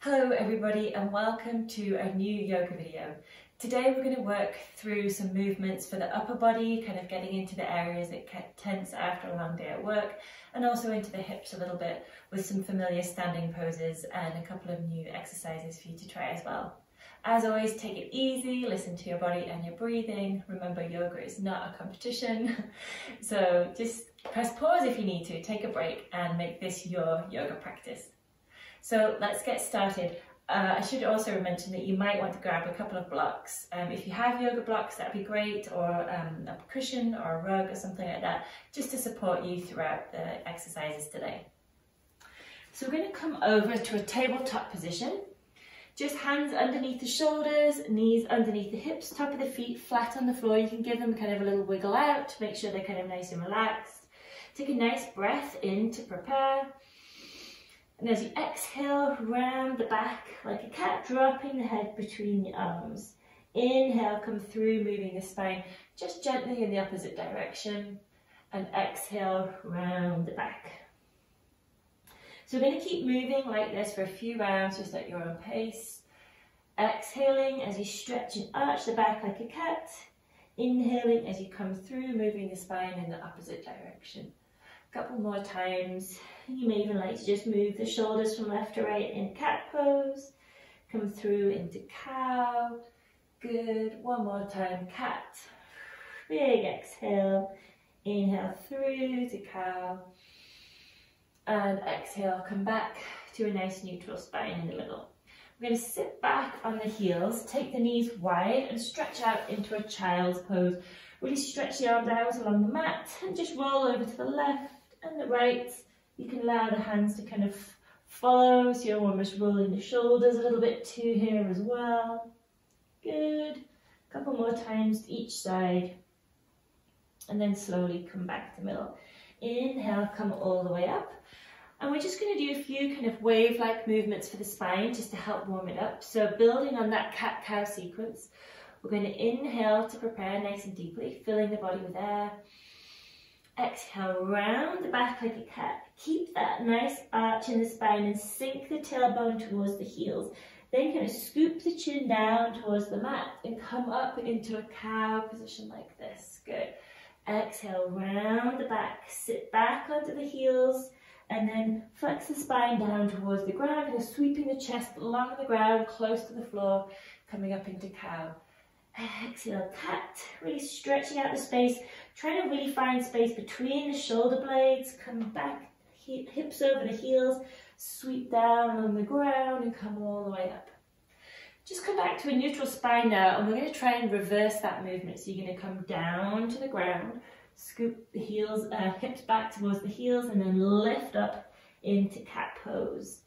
Hello everybody and welcome to a new yoga video. Today we're going to work through some movements for the upper body, kind of getting into the areas that get tense after a long day at work and also into the hips a little bit with some familiar standing poses and a couple of new exercises for you to try as well. As always, take it easy, listen to your body and your breathing. Remember, yoga is not a competition. so just press pause if you need to, take a break and make this your yoga practice. So let's get started. Uh, I should also mention that you might want to grab a couple of blocks. Um, if you have yoga blocks, that'd be great, or um, a cushion or a rug or something like that, just to support you throughout the exercises today. So we're going to come over to a tabletop position. Just hands underneath the shoulders, knees underneath the hips, top of the feet flat on the floor. You can give them kind of a little wiggle out to make sure they're kind of nice and relaxed. Take a nice breath in to prepare. And as you exhale, round the back like a cat, dropping the head between your arms. Inhale, come through, moving the spine just gently in the opposite direction. And exhale, round the back. So we're going to keep moving like this for a few rounds, just at your own pace. Exhaling as you stretch and arch the back like a cat. Inhaling as you come through, moving the spine in the opposite direction. A couple more times. You may even like to just move the shoulders from left to right in cat pose. Come through into cow. Good. One more time, cat. Big exhale. Inhale through to cow. And exhale, come back to a nice neutral spine in the middle. We're going to sit back on the heels, take the knees wide and stretch out into a child's pose. Really stretch the arms out along the mat and just roll over to the left and the right. You can allow the hands to kind of follow, so you're almost rolling the shoulders a little bit too here as well. Good. A couple more times to each side. And then slowly come back to the middle. Inhale, come all the way up. And we're just going to do a few kind of wave-like movements for the spine just to help warm it up. So building on that cat-cow sequence, we're going to inhale to prepare nice and deeply, filling the body with air. Exhale, round the back like a cat. Keep that nice arch in the spine and sink the tailbone towards the heels. Then kind of scoop the chin down towards the mat and come up into a cow position like this. Good. Exhale, round the back. Sit back onto the heels and then flex the spine down towards the ground, kind of sweeping the chest along the ground, close to the floor, coming up into cow. Exhale, cat, really stretching out the space, trying to really find space between the shoulder blades, come back, hips over the heels, sweep down on the ground and come all the way up. Just come back to a neutral spine now and we're going to try and reverse that movement. So you're going to come down to the ground, scoop the heels, uh, hips back towards the heels and then lift up into cat pose.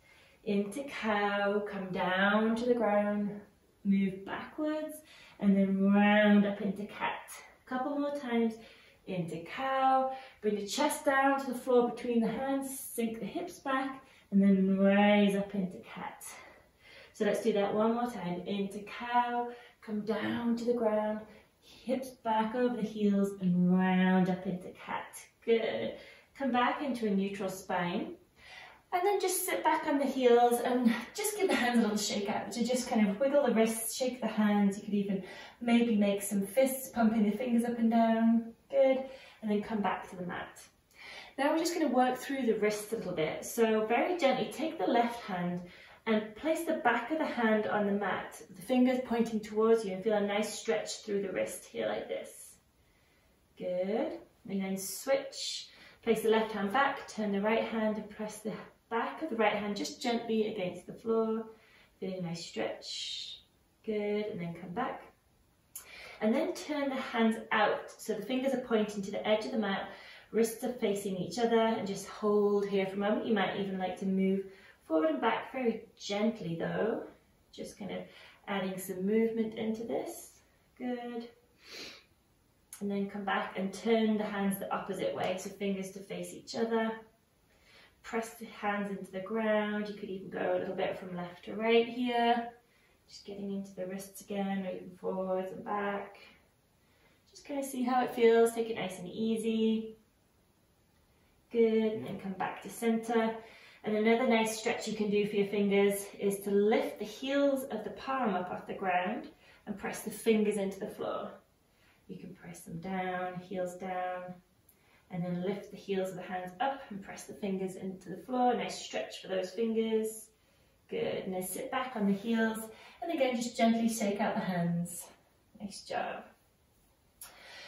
Into cow, come down to the ground, move backwards and then round up into cat. A couple more times into cow, bring the chest down to the floor between the hands, sink the hips back and then rise up into cat. So let's do that one more time. Into cow, come down to the ground, hips back over the heels and round up into cat. Good. Come back into a neutral spine. And then just sit back on the heels and just give the hands a little shake out. So just kind of wiggle the wrists, shake the hands. You could even maybe make some fists, pumping the fingers up and down. Good. And then come back to the mat. Now we're just going to work through the wrists a little bit. So very gently take the left hand and place the back of the hand on the mat, the fingers pointing towards you and feel a nice stretch through the wrist here like this. Good. And then switch. Place the left hand back, turn the right hand and press the back of the right hand just gently against the floor. Feeling a nice stretch. Good. And then come back. And then turn the hands out. So the fingers are pointing to the edge of the mat. Wrists are facing each other and just hold here for a moment. You might even like to move forward and back very gently though. Just kind of adding some movement into this. Good. And then come back and turn the hands the opposite way, so fingers to face each other. Press the hands into the ground. You could even go a little bit from left to right here. Just getting into the wrists again, moving forwards and back. Just kind of see how it feels. Take it nice and easy. Good, and then come back to center. And another nice stretch you can do for your fingers is to lift the heels of the palm up off the ground and press the fingers into the floor. You can press them down, heels down, and then lift the heels of the hands up and press the fingers into the floor. Nice stretch for those fingers. Good. And then sit back on the heels. And again, just gently shake out the hands. Nice job.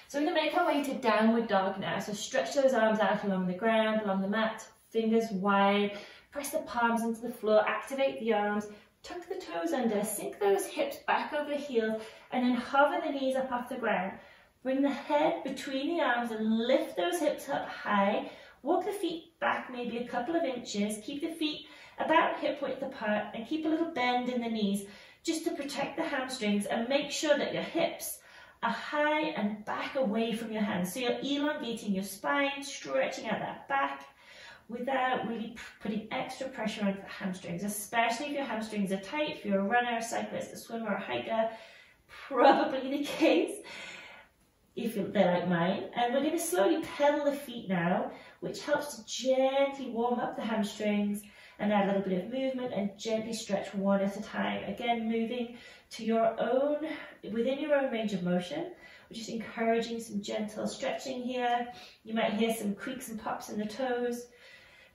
So we're going to make our way to downward dog now. So stretch those arms out along the ground, along the mat, fingers wide, press the palms into the floor, activate the arms, tuck the toes under, sink those hips back over the heels, and then hover the knees up off the ground. Bring the head between the arms and lift those hips up high. Walk the feet back maybe a couple of inches. Keep the feet about hip width apart and keep a little bend in the knees just to protect the hamstrings and make sure that your hips are high and back away from your hands. So you're elongating your spine, stretching out that back without really putting extra pressure onto the hamstrings, especially if your hamstrings are tight, if you're a runner, a cyclist, a swimmer, a hiker, probably the case if they're like mine. And we're going to slowly pedal the feet now, which helps to gently warm up the hamstrings and add a little bit of movement and gently stretch one at a time. Again, moving to your own, within your own range of motion. We're just encouraging some gentle stretching here. You might hear some creaks and pops in the toes.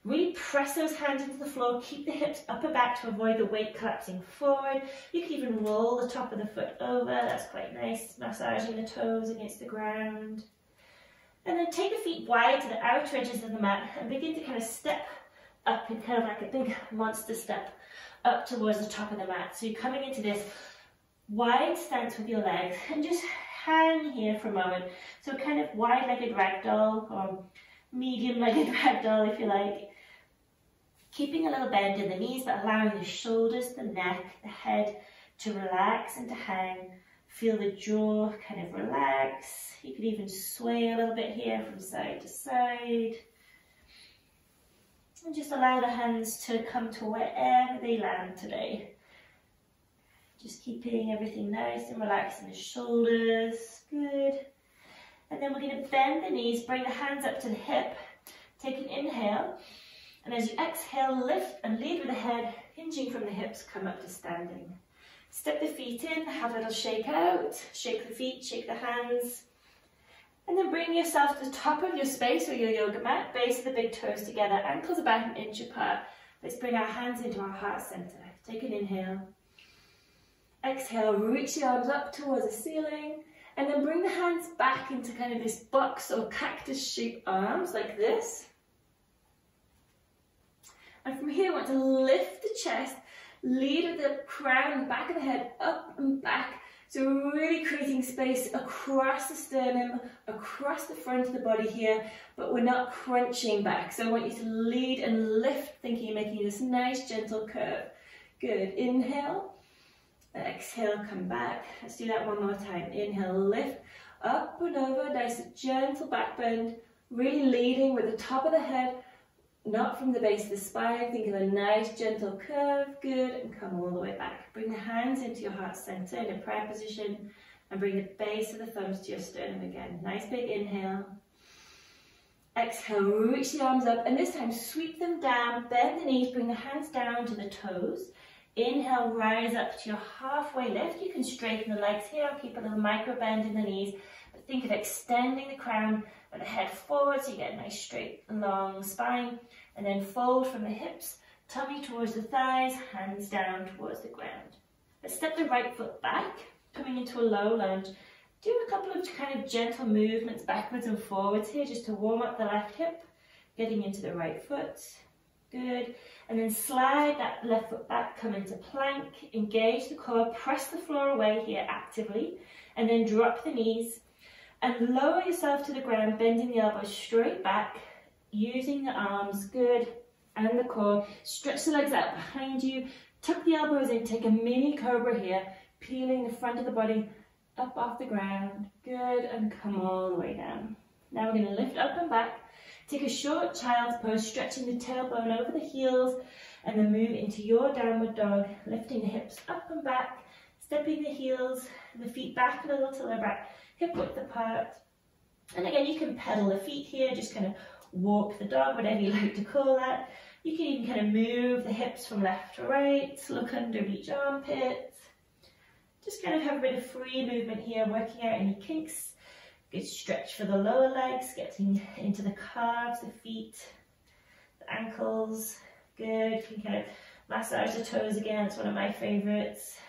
Really press those hands into the floor, keep the hips up and back to avoid the weight collapsing forward. You can even roll the top of the foot over, that's quite nice, massaging the toes against the ground. And then take the feet wide to the outer edges of the mat and begin to kind of step up in kind of like a big monster step up towards the top of the mat. So you're coming into this wide stance with your legs and just hang here for a moment. So kind of wide-legged ragdoll or medium-legged ragdoll if you like. Keeping a little bend in the knees but allowing the shoulders, the neck, the head to relax and to hang. Feel the jaw kind of relax. You could even sway a little bit here from side to side. And just allow the hands to come to wherever they land today. Just keeping everything nice and relaxing the shoulders. Good. And then we're going to bend the knees, bring the hands up to the hip. Take an inhale. And as you exhale, lift and lead with the head, hinging from the hips, come up to standing. Step the feet in, have a little shake out. Shake the feet, shake the hands. And then bring yourself to the top of your space or your yoga mat, base of the big toes together, ankles about an inch apart. Let's bring our hands into our heart center. Take an inhale. Exhale, reach the arms up towards the ceiling. And then bring the hands back into kind of this box or cactus shaped arms like this. And from here, I want to lift the chest, lead with the crown, back of the head, up and back, so we're really creating space across the sternum, across the front of the body here, but we're not crunching back. So I want you to lead and lift, thinking you're making this nice gentle curve. Good, inhale, exhale, come back. Let's do that one more time. Inhale, lift, up and over, nice gentle back bend, really leading with the top of the head, not from the base of the spine. Think of a nice gentle curve, good, and come all the way back. Bring the hands into your heart center in a prayer position and bring the base of the thumbs to your sternum again. Nice big inhale. Exhale, reach the arms up, and this time sweep them down, bend the knees, bring the hands down to the toes. Inhale, rise up to your halfway lift. You can straighten the legs here, keep a little micro bend in the knees, but think of extending the crown with the head forward so you get a nice straight long spine and then fold from the hips, tummy towards the thighs, hands down towards the ground. Let's step the right foot back, coming into a low lunge. Do a couple of kind of gentle movements backwards and forwards here just to warm up the left hip, getting into the right foot. Good. And then slide that left foot back, come into plank, engage the core, press the floor away here actively, and then drop the knees, and lower yourself to the ground, bending the elbows straight back, using the arms, good, and the core. Stretch the legs out behind you, tuck the elbows in, take a mini cobra here, peeling the front of the body up off the ground, good, and come all the way down. Now we're going to lift up and back, take a short child's pose, stretching the tailbone over the heels, and then move into your downward dog, lifting the hips up and back, stepping the heels, the feet back a little to the back, hip width apart. And again, you can pedal the feet here, just kind of walk the dog, whatever you like to call that. You can even kind of move the hips from left to right, look under each armpit. Just kind of have a bit of free movement here, working out any kinks. Good stretch for the lower legs, getting into the calves, the feet, the ankles. Good, you can kind of massage the toes again, it's one of my favourites.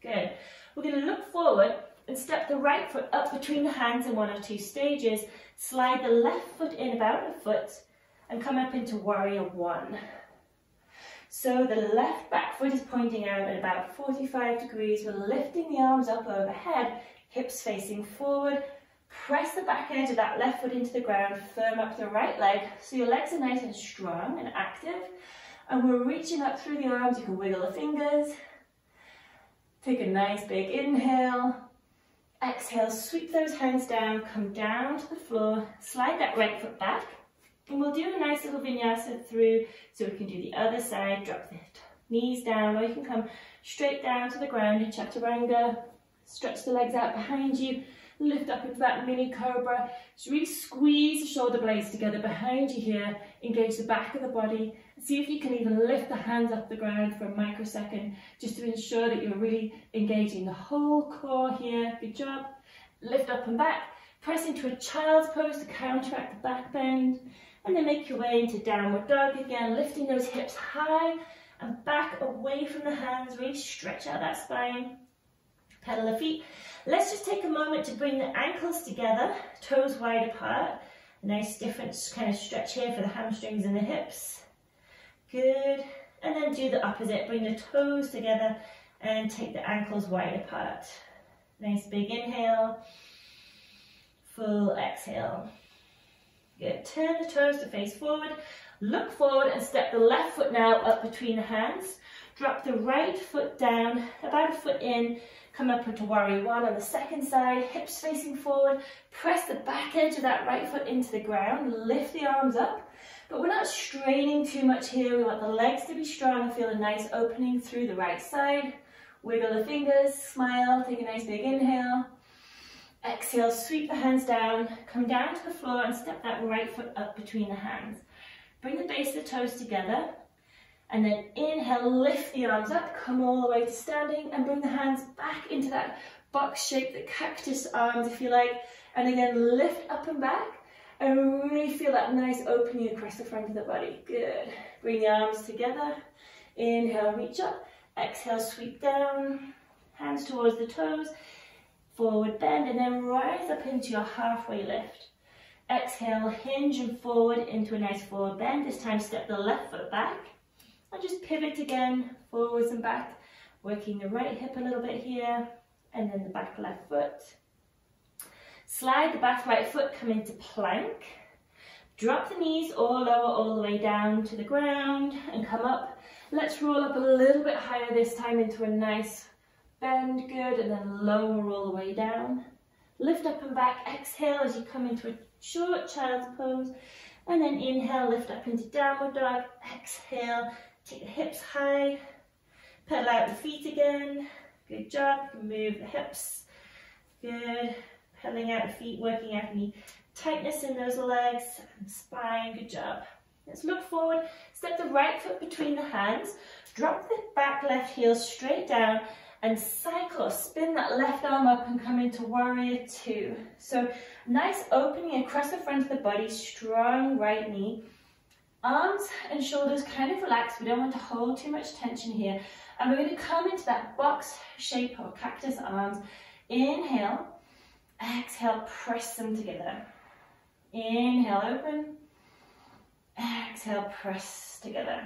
Good. We're going to look forward and step the right foot up between the hands in one or two stages. Slide the left foot in about a foot and come up into warrior one. So the left back foot is pointing out at about 45 degrees. We're lifting the arms up overhead, hips facing forward. Press the back edge of that left foot into the ground, firm up the right leg. So your legs are nice and strong and active. And we're reaching up through the arms. You can wiggle the fingers. Take a nice big inhale. Exhale, sweep those hands down, come down to the floor, slide that right foot back. And we'll do a nice little vinyasa through so we can do the other side, drop the knees down, or you can come straight down to the ground in chaturanga, stretch the legs out behind you, lift up into that mini cobra. Just really squeeze the shoulder blades together behind you here, engage the back of the body. See if you can even lift the hands off the ground for a microsecond, just to ensure that you're really engaging the whole core here. Good job. Lift up and back. Press into a child's pose to counteract the back bend and then make your way into downward dog again, lifting those hips high and back away from the hands, really stretch out that spine, pedal the feet. Let's just take a moment to bring the ankles together, toes wide apart. Nice different kind of stretch here for the hamstrings and the hips. Good. And then do the opposite, bring the toes together and take the ankles wide apart. Nice big inhale, full exhale. Good. Turn the toes to face forward. Look forward and step the left foot now up between the hands. Drop the right foot down, about a foot in. Come up into warrior one on the second side, hips facing forward. Press the back edge of that right foot into the ground. Lift the arms up. But we're not straining too much here. We want the legs to be strong and feel a nice opening through the right side. Wiggle the fingers, smile, take a nice big inhale. Exhale, sweep the hands down, come down to the floor and step that right foot up between the hands. Bring the base of the toes together and then inhale, lift the arms up, come all the way to standing and bring the hands back into that box shape, the cactus arms if you like. And again, lift up and back and really feel that nice opening across the front of the body. Good. Bring the arms together. Inhale, reach up. Exhale, sweep down. Hands towards the toes forward bend, and then rise up into your halfway lift. Exhale, hinge and forward into a nice forward bend. This time step the left foot back and just pivot again, forwards and back, working the right hip a little bit here, and then the back left foot. Slide the back right foot, come into plank. Drop the knees or lower all the way down to the ground and come up. Let's roll up a little bit higher this time into a nice Bend good and then lower all the way down. Lift up and back, exhale as you come into a short child's pose. And then inhale, lift up into downward dog. Exhale, take the hips high. Pedal out the feet again. Good job. Move the hips. Good. Pedaling out the feet, working out any tightness in those legs and spine. Good job. Let's look forward. Step the right foot between the hands. Drop the back left heel straight down and cycle, spin that left arm up and come into warrior two. So nice opening across the front of the body, strong right knee. Arms and shoulders kind of relaxed. We don't want to hold too much tension here. And we're going to come into that box shape or cactus arms. Inhale, exhale, press them together. Inhale, open. Exhale, press together.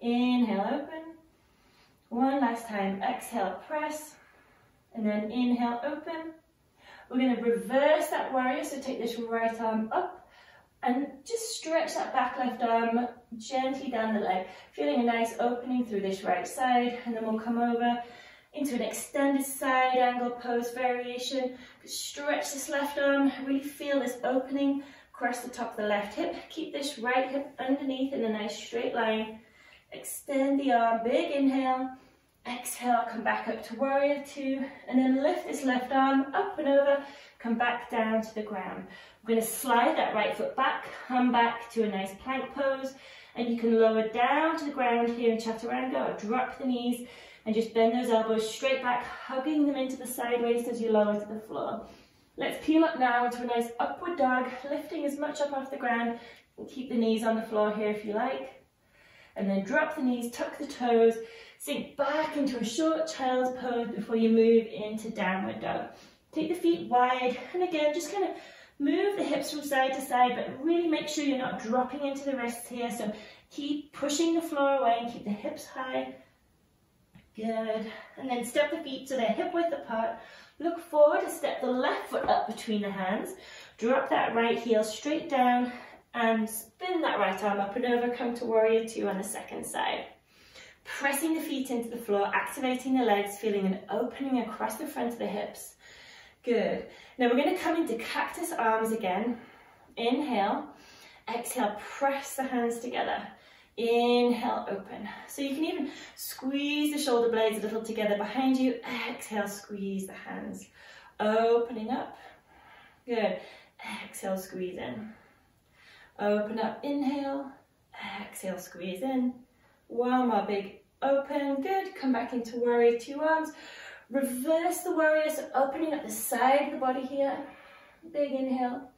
Inhale, open. One last time, exhale, press, and then inhale, open. We're going to reverse that warrior, so take this right arm up and just stretch that back left arm gently down the leg, feeling a nice opening through this right side, and then we'll come over into an extended side angle pose variation. Stretch this left arm, really feel this opening across the top of the left hip. Keep this right hip underneath in a nice straight line. Extend the arm, big inhale. Exhale, come back up to warrior two, and then lift this left arm up and over, come back down to the ground. We're going to slide that right foot back, come back to a nice plank pose, And you can lower down to the ground here in Chaturanga or drop the knees and just bend those elbows straight back, hugging them into the sideways as you lower to the floor. Let's peel up now into a nice upward dog, lifting as much up off the ground. Keep the knees on the floor here if you like. And then drop the knees, tuck the toes, sink back into a short child's pose before you move into downward dog. Take the feet wide, and again, just kind of move the hips from side to side, but really make sure you're not dropping into the wrists here. So keep pushing the floor away and keep the hips high. Good. And then step the feet so they're hip width apart. Look forward and step the left foot up between the hands. Drop that right heel straight down and spin that right arm up and over. Come to warrior two on the second side. Pressing the feet into the floor, activating the legs, feeling an opening across the front of the hips. Good. Now we're going to come into cactus arms again. Inhale. Exhale, press the hands together. Inhale, open. So you can even squeeze the shoulder blades a little together behind you. Exhale, squeeze the hands. Opening up. Good. Exhale, squeeze in. Open up, inhale. Exhale, squeeze in. One more big open. Good. Come back into warrior two arms. Reverse the warrior, so opening up the side of the body here. Big inhale.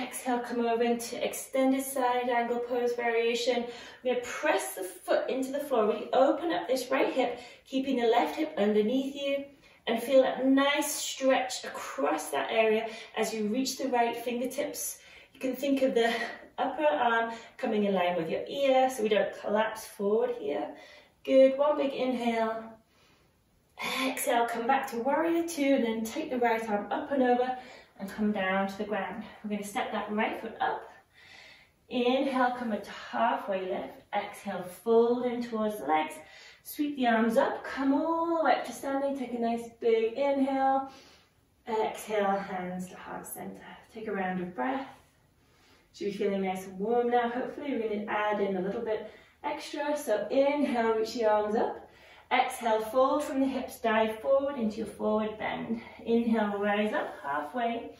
Exhale, come over into extended side angle pose variation. We're to press the foot into the floor. We open up this right hip, keeping the left hip underneath you. And feel that nice stretch across that area as you reach the right fingertips. You can think of the upper arm coming in line with your ear so we don't collapse forward here. Good, one big inhale. Exhale, come back to warrior two and then take the right arm up and over and come down to the ground. We're going to step that right foot up. Inhale, come into halfway lift. Exhale, fold in towards the legs. Sweep the arms up, come all the way up to standing. Take a nice big inhale. Exhale, hands to heart center. Take a round of breath. Should be feeling nice and warm now. Hopefully we're going to add in a little bit extra. So inhale, reach the arms up. Exhale, fold from the hips, dive forward into your forward bend. Inhale, rise up halfway.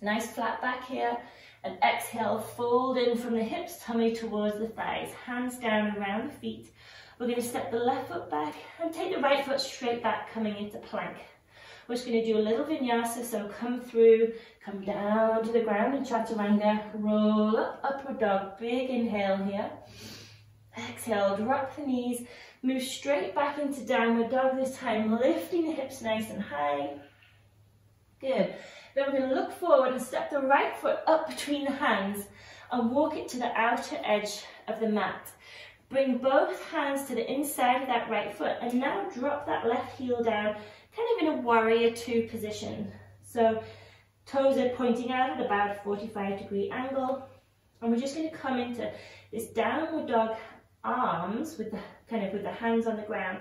Nice flat back here. And exhale, fold in from the hips, tummy towards the thighs. Hands down around the feet. We're going to step the left foot back and take the right foot straight back, coming into plank. We're just going to do a little vinyasa, so come through, come down to the ground in chaturanga, roll up, upward dog, big inhale here. Exhale, drop the knees, Move straight back into downward dog this time, lifting the hips nice and high. Good. Then we're going to look forward and step the right foot up between the hands and walk it to the outer edge of the mat. Bring both hands to the inside of that right foot and now drop that left heel down, kind of in a warrior two position. So toes are pointing out at about a 45 degree angle. And we're just going to come into this downward dog arms with the kind of with the hands on the ground.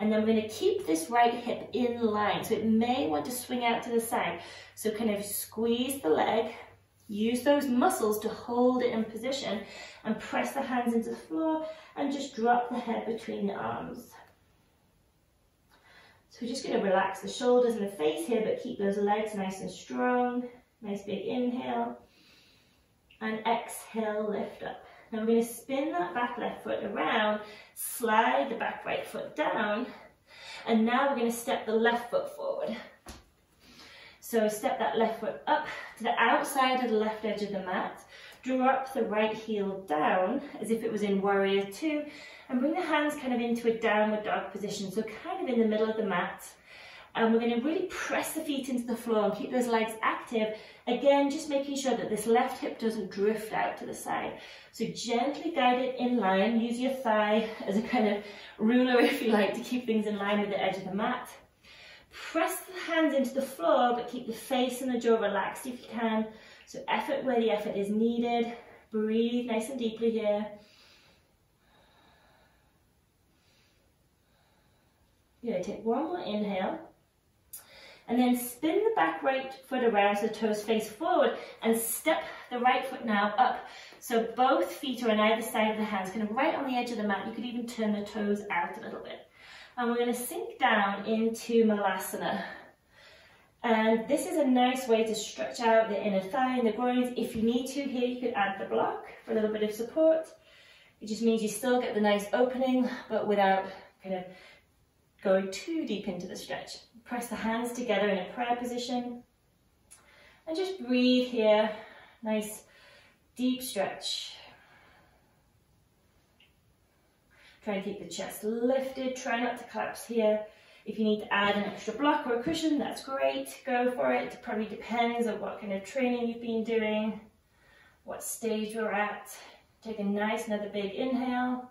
And then we're going to keep this right hip in line. So it may want to swing out to the side. So kind of squeeze the leg, use those muscles to hold it in position and press the hands into the floor and just drop the head between the arms. So we're just going to relax the shoulders and the face here, but keep those legs nice and strong. Nice big inhale. And exhale, lift up. Now we're going to spin that back left foot around, slide the back right foot down, and now we're going to step the left foot forward. So step that left foot up to the outside of the left edge of the mat, drop the right heel down as if it was in warrior two, and bring the hands kind of into a downward dog position, so kind of in the middle of the mat. And we're going to really press the feet into the floor and keep those legs active Again, just making sure that this left hip doesn't drift out to the side. So gently guide it in line. Use your thigh as a kind of ruler, if you like, to keep things in line with the edge of the mat. Press the hands into the floor, but keep the face and the jaw relaxed if you can. So effort where the effort is needed. Breathe nice and deeply here. Good, take one more inhale. And then spin the back right foot around so the toes face forward and step the right foot now up. So both feet are on either side of the hands, kind of right on the edge of the mat. You could even turn the toes out a little bit. And we're going to sink down into Malasana. And this is a nice way to stretch out the inner thigh and the groins. If you need to here, you could add the block for a little bit of support. It just means you still get the nice opening, but without kind of going too deep into the stretch. Press the hands together in a prayer position. And just breathe here. Nice deep stretch. Try and keep the chest lifted. Try not to collapse here. If you need to add an extra block or a cushion, that's great. Go for it. It probably depends on what kind of training you've been doing, what stage you're at. Take a nice, another big inhale.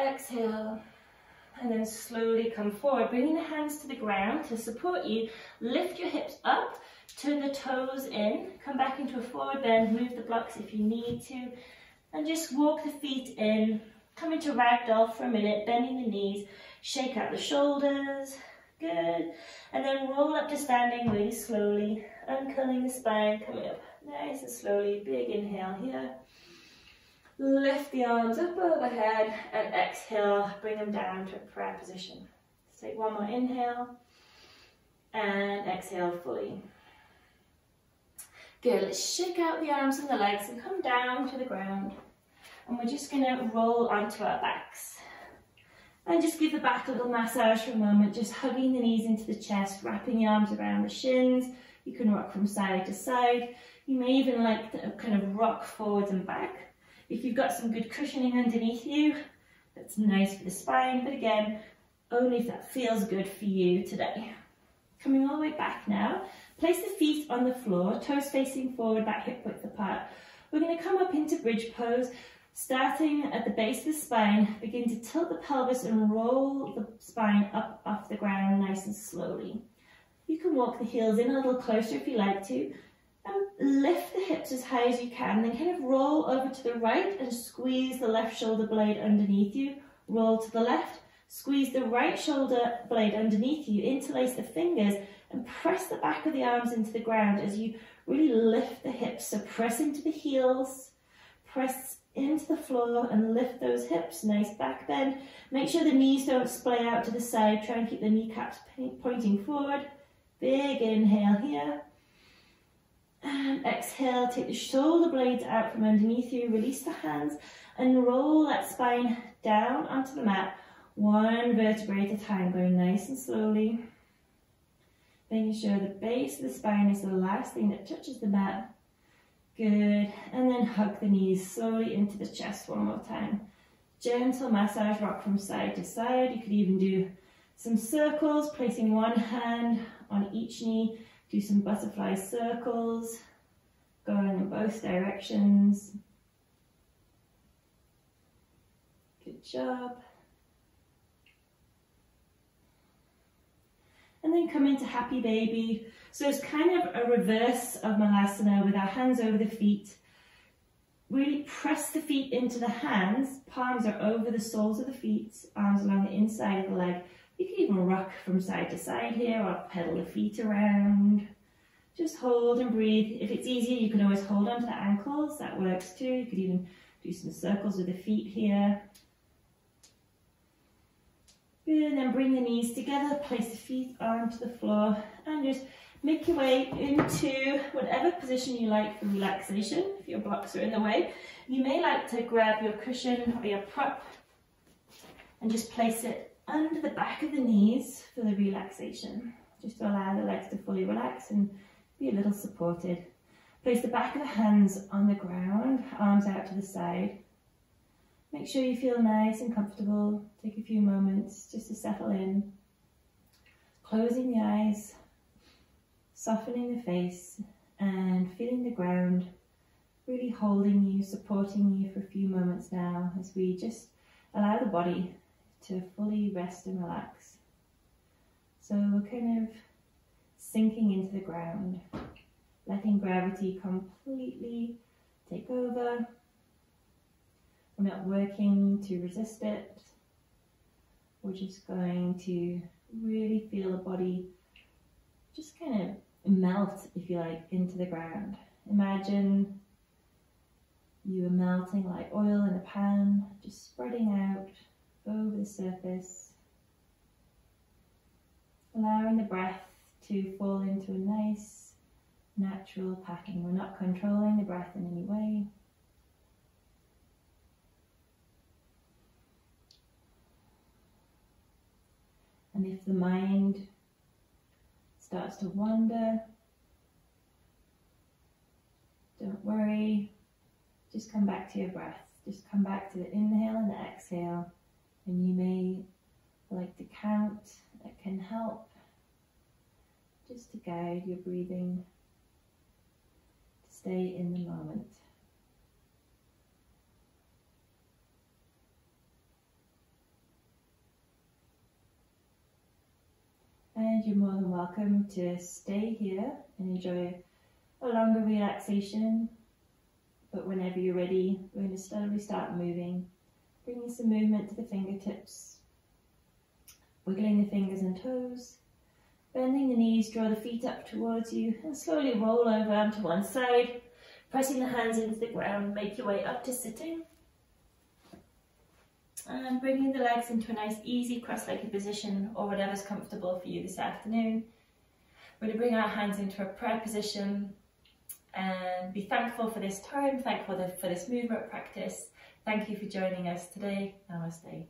Exhale. And then slowly come forward, bringing the hands to the ground to support you. Lift your hips up, turn the toes in, come back into a forward bend, move the blocks if you need to, and just walk the feet in. Come into ragdoll for a minute, bending the knees, Shake out the shoulders. Good. And then roll up to standing really slowly, uncurling the spine, coming up nice and slowly. Big inhale here. Lift the arms up overhead and exhale, bring them down to a prayer position. Let's take one more inhale and exhale fully. Good, let's shake out the arms and the legs and come down to the ground. And we're just gonna roll onto our backs. And just give the back a little massage for a moment, just hugging the knees into the chest, wrapping the arms around the shins. You can rock from side to side. You may even like to kind of rock forwards and back. If you've got some good cushioning underneath you, that's nice for the spine, but again, only if that feels good for you today. Coming all the way back now, place the feet on the floor, toes facing forward, back hip width apart. We're going to come up into bridge pose, Starting at the base of the spine, begin to tilt the pelvis and roll the spine up off the ground nice and slowly. You can walk the heels in a little closer if you like to, and lift the hips as high as you can, then kind of roll over to the right and squeeze the left shoulder blade underneath you, roll to the left, squeeze the right shoulder blade underneath you, interlace the fingers, and press the back of the arms into the ground as you really lift the hips. So press into the heels, press into the floor and lift those hips. Nice back bend. Make sure the knees don't splay out to the side. Try and keep the kneecaps pointing forward. Big inhale here. And exhale, take the shoulder blades out from underneath you. Release the hands and roll that spine down onto the mat. One vertebrae at a time, going nice and slowly. Making sure the base of the spine is the last thing that touches the mat. Good. And then hug the knees slowly into the chest one more time. Gentle massage, rock from side to side. You could even do some circles, placing one hand on each knee. Do some butterfly circles, going in both directions. Good job. And then come into happy baby. So it's kind of a reverse of Malasana with our hands over the feet. Really press the feet into the hands, palms are over the soles of the feet, arms along the inside of the leg. You can even rock from side to side here or pedal the feet around. Just hold and breathe. If it's easier, you can always hold onto the ankles. That works too. You could even do some circles with the feet here. Good, and then bring the knees together, place the feet onto the floor and just Make your way into whatever position you like for relaxation, if your blocks are in the way. You may like to grab your cushion or your prop and just place it under the back of the knees for the relaxation, just to allow the legs to fully relax and be a little supported. Place the back of the hands on the ground, arms out to the side. Make sure you feel nice and comfortable. Take a few moments just to settle in. Closing the eyes softening the face and feeling the ground really holding you, supporting you for a few moments now as we just allow the body to fully rest and relax. So we're kind of sinking into the ground, letting gravity completely take over. We're not working to resist it. We're just going to really feel the body just kind of melt, if you like, into the ground. Imagine you are melting like oil in a pan, just spreading out over the surface, allowing the breath to fall into a nice natural packing. We're not controlling the breath in any way. And if the mind starts to wander, don't worry, just come back to your breath. Just come back to the inhale and the exhale. And you may like to count, that can help just to guide your breathing to stay in the moment. You're more than welcome to stay here and enjoy a longer relaxation. But whenever you're ready, we're going to slowly start moving, bringing some movement to the fingertips, wiggling the fingers and toes, bending the knees, draw the feet up towards you, and slowly roll over onto one side, pressing the hands into the ground, make your way up to sitting. And bringing the legs into a nice easy cross-legged position or whatever's comfortable for you this afternoon. We're going to bring our hands into a prayer position and be thankful for this time, thankful for this movement practice. Thank you for joining us today. Namaste.